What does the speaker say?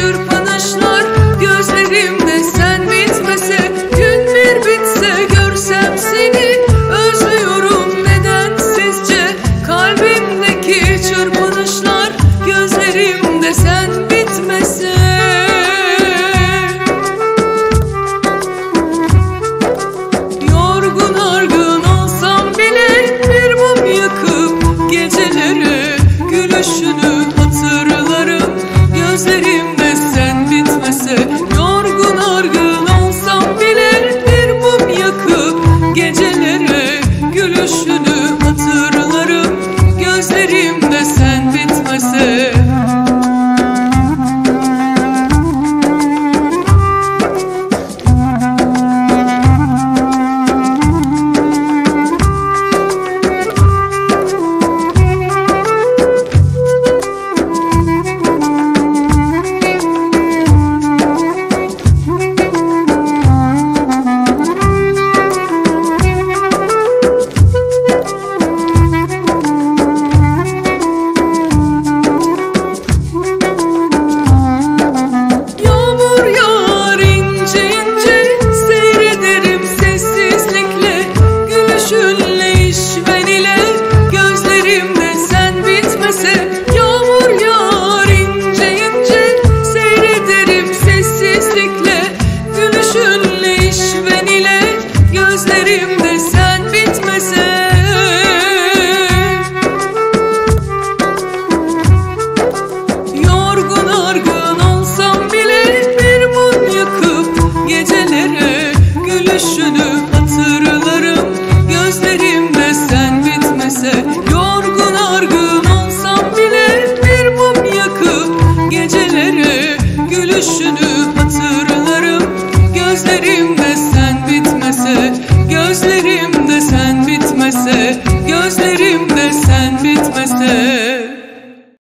çırpın desen bitmesin. gözlerimde sen bitmesen görmese gözle